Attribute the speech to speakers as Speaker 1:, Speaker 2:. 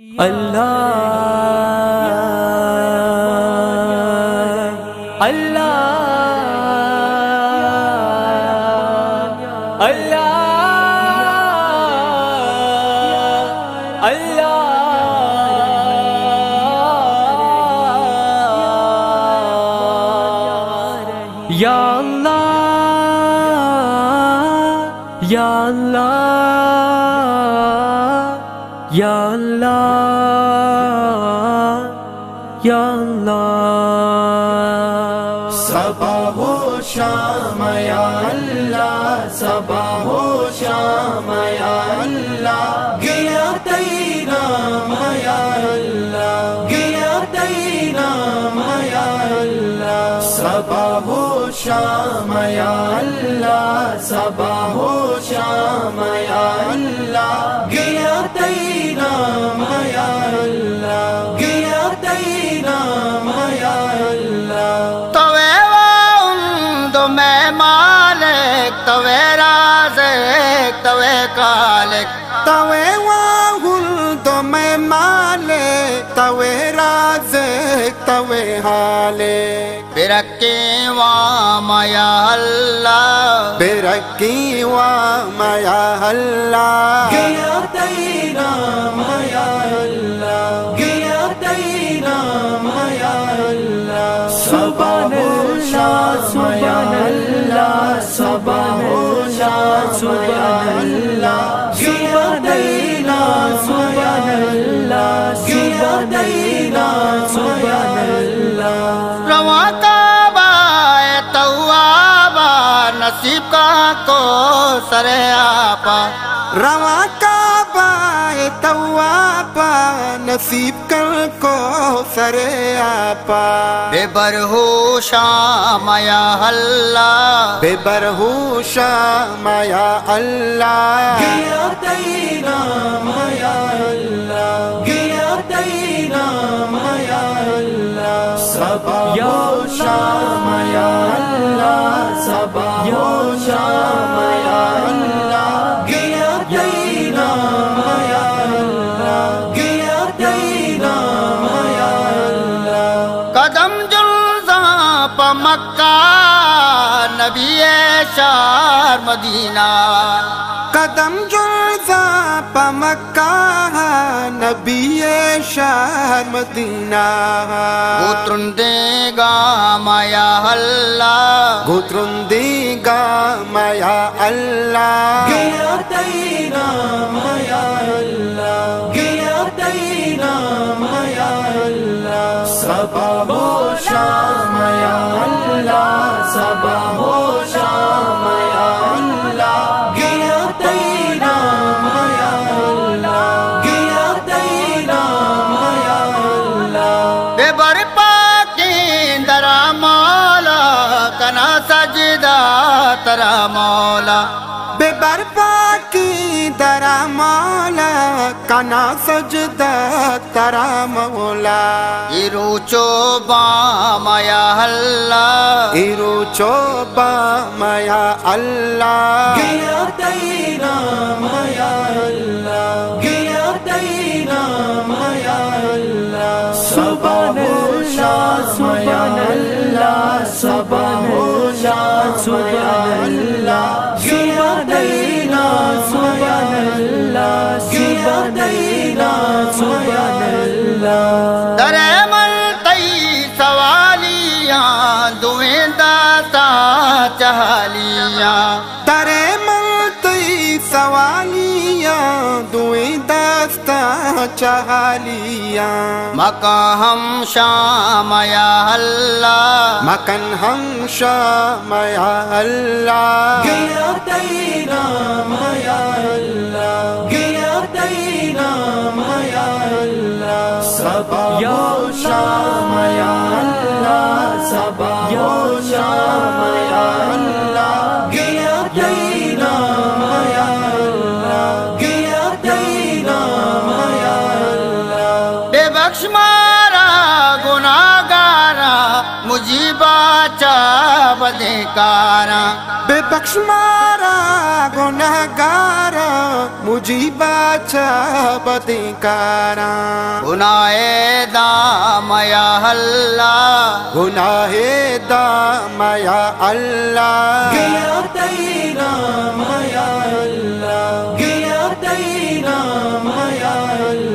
Speaker 1: अल्लाह। अल्लाह। अल्लाह। अल्लाह। या अल्लाह। या अल्लाह। या अल्लाह
Speaker 2: हो शाम अल्लाह। सबा हो शाम अल्लाह। गया तैना या अल्लाह। गया तैना या अल्लाह। सबा हो शाम अल्लाह। सबा हो शाम अल्लाह।
Speaker 3: तवे कालिक तवे वाउंदो मैं मालिक तवे राज तवे हाले। बिरक्की वा माया अल्लाह बिरक्की वा माया अल्लाह
Speaker 2: गया तैना माया अल्लाह गया तैना माया अल्लाह अल्लाह सुभान
Speaker 3: नसीब का को सरे आपा। रवा काबा तवाबा नसीब कर को सरे आपा। बेबर हो माया अल्लाह। बेबर हो माया अल्लाह।
Speaker 2: गया तैना माया अल्लाह। गया तैना माया अल्लाह। सबा
Speaker 1: या
Speaker 2: हो
Speaker 3: मक्का नबी शार मदीना। कदम जुल्जा प मक्का नबी शार मदीना। गुत्रुंदेगा माया गुत्रुंदेगा माया अल्लाह।
Speaker 2: गया तैना माया अल्लाह। गया तैना माया अल्लाह। सबा
Speaker 3: तरा मौला। बेबर पाकी दरा मौला कना सजदा तरा मौला। इरुचो बा माया अल्लाह इरुचो बा माया अल्लाह।
Speaker 2: गया तैना माया वेंदा
Speaker 3: दा चालिया तरे सवालिया सवलिया तुय दास्त चिया मकान
Speaker 2: शाम माया हल्ला।
Speaker 1: मकन
Speaker 2: हम शाम कया ताई रामया
Speaker 3: ताई राम हया मुझी बाचा बदेकारा बेबख्श मारा गुनगारा मुझी बचा पारा गुना हाया
Speaker 1: अह गुन मया अहया तराम अल